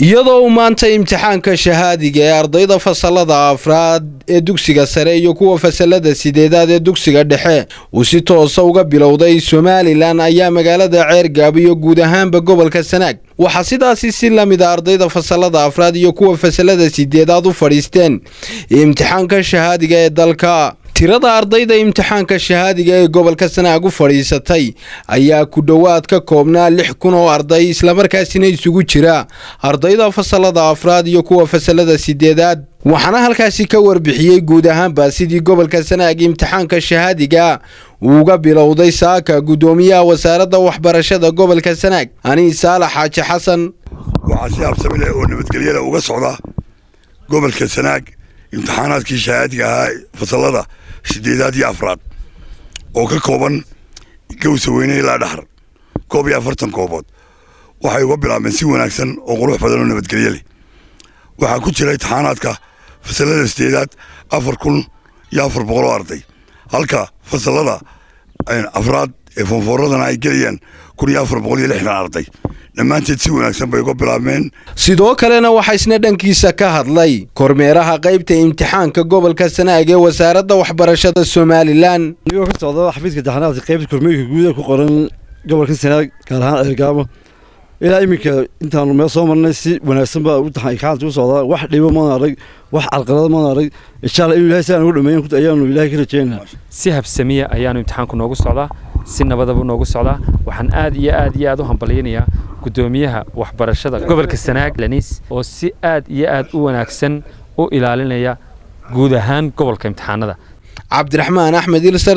iyadoo uu maanta imtixaanka shahaadiga ee ardayda fasalada afraad ee dugsiga sare iyo kuwa fasalada sideedaad ee dugsiga dhexe uu si toosa uga bilowday somalilan ayaa magaalada ceergaab iyo guud ahaanba gobolka sanaag waxaa sidaasi si la mid a ardayda fasalada afraad iyo kuwa fasalada sideedaad u fadhiisteen. Imtixaanka shahaadiga ee dalka tirada ardayda imtixaanka shahaadiga ee gobolka sanaag u fadhiisatay ayaa ku dhowaad ka koobnaa lix kun oo arday islamarkaasina isugu jira. Ardayda fasalada afraad iyo kuwa fasalada sideedaad. Waxaana halkaasi ka warbixiyey guud ahaanba sidii gobolka sanaag imtixaanka shahaadiga. Uuga bilowday saaka guddoomiyaha wasaaradda waxbarashada gobolka sanaag anii saalax xaaji xasan. Waxaa si habsami leh oo nabadgelyada uga socda gobolka sanaag imtixaanaadkii shahaadiga ahaa fasalada sideedaad iyo afraad oo ka kooban gawsa weyne ilaa dhaxar koob iyo afartan koobood waxay uga bilaabeen si wanaagsan oo qurux badan oo nabadgelye leh. Waxaa ku jira imtixaanaadka fasalada sideedaad afar kun iyo afar boqol oo arday halka fasalada afraad ee foonfooradana ay gelayaan kun iyo afar boqol iyo lixdan arday dhammaanteed si wanaagsan bay uga bilaabmeen. Sidoo kalena waxaa isna dhankiisa ka hadlay kormeeraha qaybta imtixaanka gobolka sanaag ee wasaaradda waxbarashada somalilan. Anigoo ka socda xafiiska imtixaanaadka qaybta kormeerka guuda ku qoran gobolka sanaag gaar ahaan eergaabo ilaa iminka intaanu meel soo marnay si wanaagsan baa imtixaanka u socdaa wax dhibo maan arag wax calqalada maan arag. Insha allah inuu ilahay si aan ugu dhameeyan ayaanu ilahay ka rajeynaa si habsamiya ayaanu imtixaanku noogu socdaa si nabadaba noogu socdaa. Waxaan aad iyo aad iyo aad u hambalyaynayaa guddoomiyaha waxbarashada gobolka sanaag laniis oo si aad iyo aad u wanaagsan u ilaalinaya guud ahaan gobolka imtixaanada. Cabdiraxmaan axmed ilsar